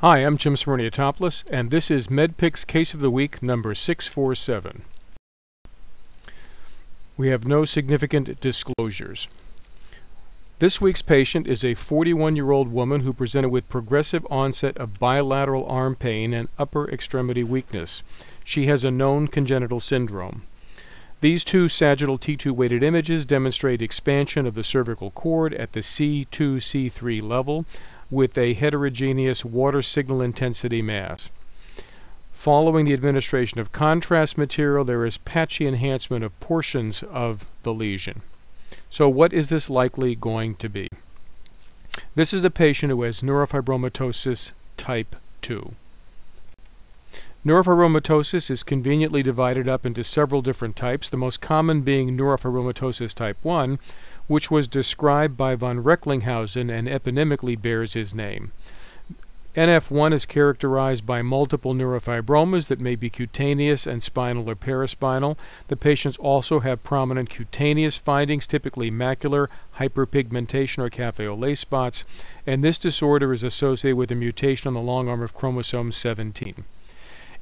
Hi, I'm Jim Smirniotopoulos, and this is MedPix Case of the Week number 647. We have no significant disclosures. This week's patient is a 41 year old woman who presented with progressive onset of bilateral arm pain and upper extremity weakness. She has a known congenital syndrome. These two sagittal T2 weighted images demonstrate expansion of the cervical cord at the C2-C3 level with a heterogeneous water signal intensity mass. Following the administration of contrast material, there is patchy enhancement of portions of the lesion. So what is this likely going to be? This is a patient who has neurofibromatosis type 2. Neurofibromatosis is conveniently divided up into several different types, the most common being neurofibromatosis type 1, which was described by von Recklinghausen and eponymically bears his name. NF1 is characterized by multiple neurofibromas that may be cutaneous and spinal or paraspinal. The patients also have prominent cutaneous findings, typically macular hyperpigmentation or cafe au lait spots, and this disorder is associated with a mutation on the long arm of chromosome 17.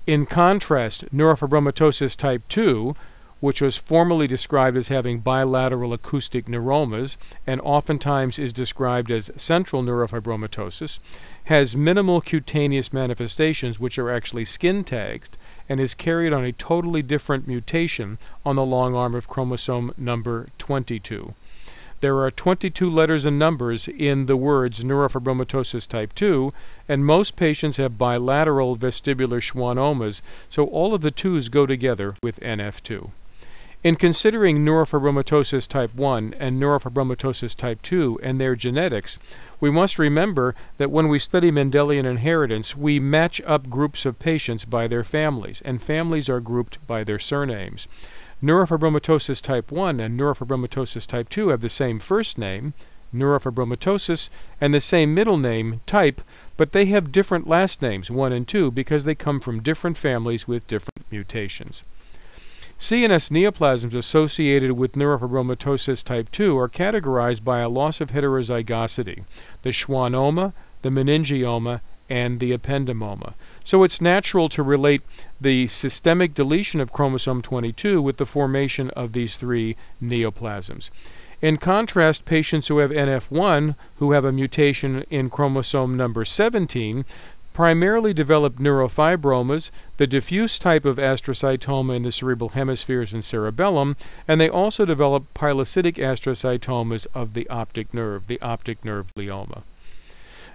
In contrast, neurofibromatosis type 2, which was formerly described as having bilateral acoustic neuromas and oftentimes is described as central neurofibromatosis, has minimal cutaneous manifestations which are actually skin tags and is carried on a totally different mutation on the long arm of chromosome number 22. There are 22 letters and numbers in the words neurofibromatosis type 2, and most patients have bilateral vestibular schwannomas, so all of the 2's go together with NF2. In considering neurofibromatosis type 1 and neurofibromatosis type 2 and their genetics, we must remember that when we study Mendelian inheritance, we match up groups of patients by their families, and families are grouped by their surnames. Neurofibromatosis type 1 and neurofibromatosis type 2 have the same first name, neurofibromatosis, and the same middle name, type, but they have different last names, 1 and 2, because they come from different families with different mutations. CNS neoplasms associated with neurofibromatosis type 2 are categorized by a loss of heterozygosity, the schwannoma, the meningioma, and the ependymoma. So it's natural to relate the systemic deletion of chromosome 22 with the formation of these three neoplasms. In contrast, patients who have NF1, who have a mutation in chromosome number 17, primarily develop neurofibromas, the diffuse type of astrocytoma in the cerebral hemispheres and cerebellum, and they also develop pilocytic astrocytomas of the optic nerve, the optic nerve glioma.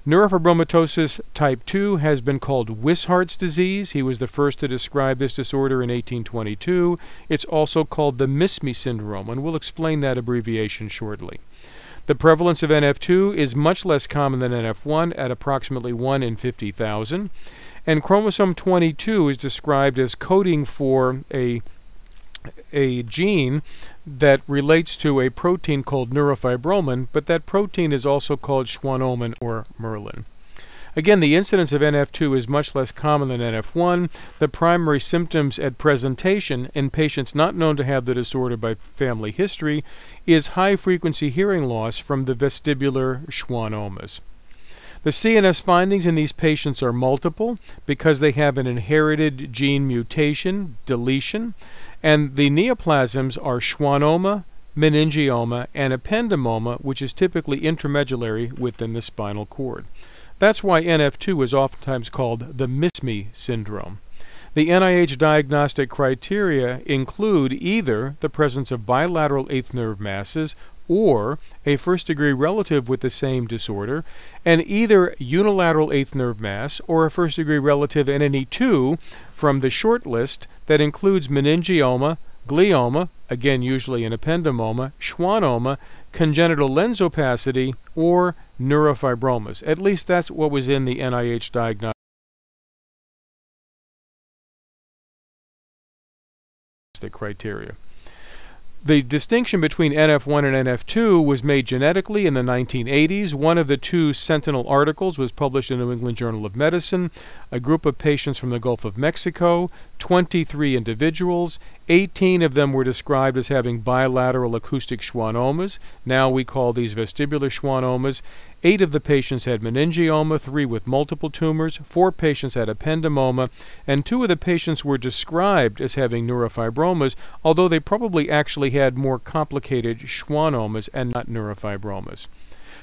Neurofibromatosis type 2 has been called Wishart's disease. He was the first to describe this disorder in 1822. It's also called the Misme syndrome, and we'll explain that abbreviation shortly. The prevalence of NF2 is much less common than NF1 at approximately 1 in 50,000. And chromosome 22 is described as coding for a a gene that relates to a protein called neurofibromin, but that protein is also called schwannomin or Merlin. Again, the incidence of NF2 is much less common than NF1. The primary symptoms at presentation in patients not known to have the disorder by family history is high frequency hearing loss from the vestibular schwannomas. The CNS findings in these patients are multiple because they have an inherited gene mutation, deletion, and the neoplasms are schwannoma, meningioma, and ependymoma, which is typically intramedullary within the spinal cord. That's why NF2 is oftentimes called the Misme syndrome. The NIH diagnostic criteria include either the presence of bilateral eighth nerve masses or a first degree relative with the same disorder, and either unilateral eighth nerve mass or a first degree relative in any two from the short list that includes meningioma, glioma, again usually an ependymoma, schwannoma, congenital lens opacity, or neurofibromas. At least that's what was in the NIH diagnostic criteria. The distinction between NF1 and NF2 was made genetically in the 1980s. One of the two sentinel articles was published in the New England Journal of Medicine. A group of patients from the Gulf of Mexico, 23 individuals, 18 of them were described as having bilateral acoustic schwannomas. Now we call these vestibular schwannomas. Eight of the patients had meningioma, three with multiple tumors, four patients had ependymoma, and two of the patients were described as having neurofibromas, although they probably actually had more complicated schwannomas and not neurofibromas.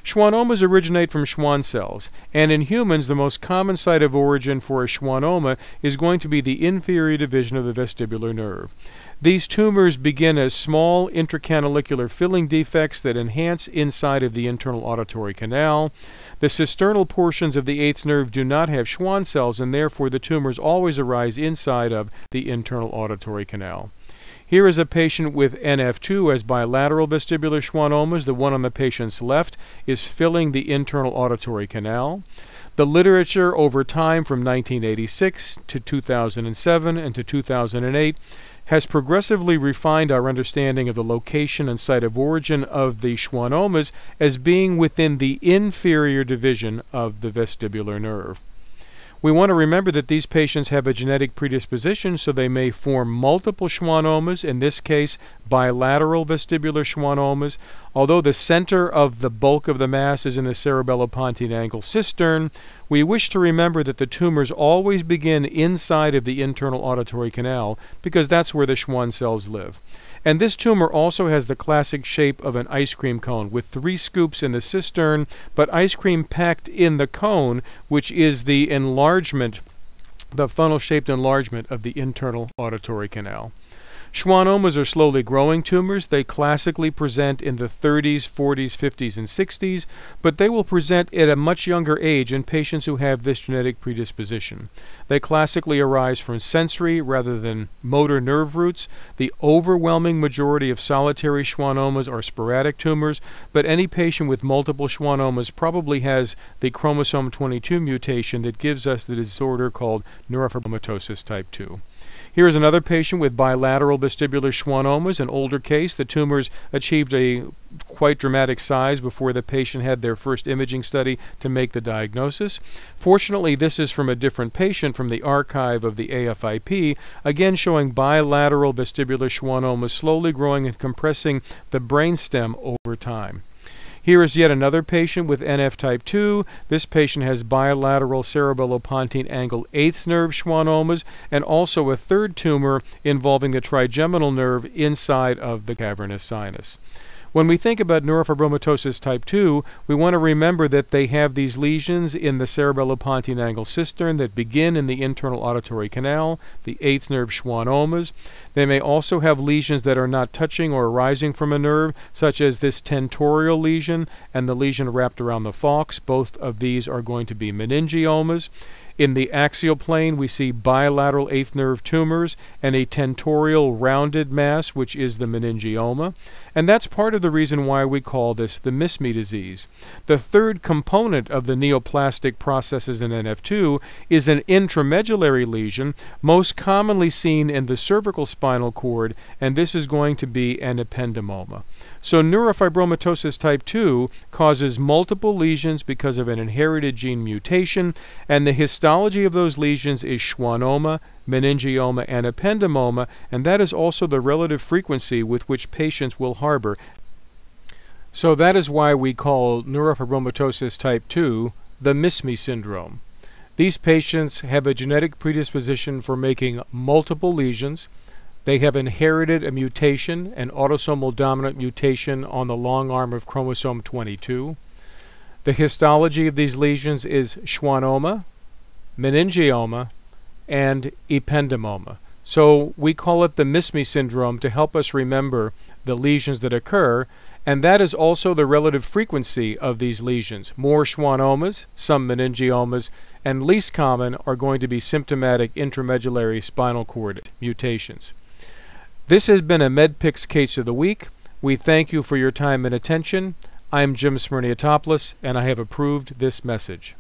Schwannomas originate from Schwann cells, and in humans the most common site of origin for a schwannoma is going to be the inferior division of the vestibular nerve. These tumors begin as small intracanalicular filling defects that enhance inside of the internal auditory canal. The cisternal portions of the eighth nerve do not have Schwann cells, and therefore the tumors always arise inside of the internal auditory canal. Here is a patient with NF2 as bilateral vestibular schwannomas. The one on the patient's left is filling the internal auditory canal. The literature over time from 1986 to 2007 and to 2008 has progressively refined our understanding of the location and site of origin of the schwannomas as being within the inferior division of the vestibular nerve. We want to remember that these patients have a genetic predisposition, so they may form multiple schwannomas, in this case, bilateral vestibular schwannomas. Although the center of the bulk of the mass is in the cerebellopontine angle cistern, we wish to remember that the tumors always begin inside of the internal auditory canal because that's where the Schwann cells live. And this tumor also has the classic shape of an ice cream cone with three scoops in the cistern, but ice cream packed in the cone, which is the enlargement, the funnel shaped enlargement of the internal auditory canal. Schwannomas are slowly growing tumors. They classically present in the 30s, 40s, 50s, and 60s, but they will present at a much younger age in patients who have this genetic predisposition. They classically arise from sensory rather than motor nerve roots. The overwhelming majority of solitary schwannomas are sporadic tumors, but any patient with multiple schwannomas probably has the chromosome 22 mutation that gives us the disorder called neurofibromatosis type 2. Here is another patient with bilateral vestibular schwannomas, an older case. The tumors achieved a quite dramatic size before the patient had their first imaging study to make the diagnosis. Fortunately, this is from a different patient from the archive of the AFIP, again showing bilateral vestibular schwannomas slowly growing and compressing the brainstem over time. Here is yet another patient with NF type 2. This patient has bilateral cerebellopontine angle 8th nerve schwannomas and also a third tumor involving the trigeminal nerve inside of the cavernous sinus. When we think about neurofibromatosis type 2, we want to remember that they have these lesions in the cerebellopontine angle cistern that begin in the internal auditory canal, the eighth nerve schwannomas. They may also have lesions that are not touching or arising from a nerve, such as this tentorial lesion and the lesion wrapped around the falx. Both of these are going to be meningiomas. In the axial plane, we see bilateral eighth nerve tumors and a tentorial rounded mass, which is the meningioma. And that's part of the reason why we call this the Misme disease. The third component of the neoplastic processes in NF2 is an intramedullary lesion, most commonly seen in the cervical spinal cord, and this is going to be an ependymoma. So neurofibromatosis type 2 causes multiple lesions because of an inherited gene mutation, and the histology of those lesions is schwannoma, meningioma, and ependymoma, and that is also the relative frequency with which patients will harbor. So that is why we call neurofibromatosis type 2 the Misme syndrome. These patients have a genetic predisposition for making multiple lesions. They have inherited a mutation, an autosomal dominant mutation on the long arm of chromosome 22. The histology of these lesions is schwannoma, meningioma, and ependymoma. So we call it the Misme syndrome to help us remember the lesions that occur, and that is also the relative frequency of these lesions. More schwannomas, some meningiomas, and least common are going to be symptomatic intramedullary spinal cord mutations. This has been a MedPix Case of the Week. We thank you for your time and attention. I'm Jim Smirniotopoulos, and I have approved this message.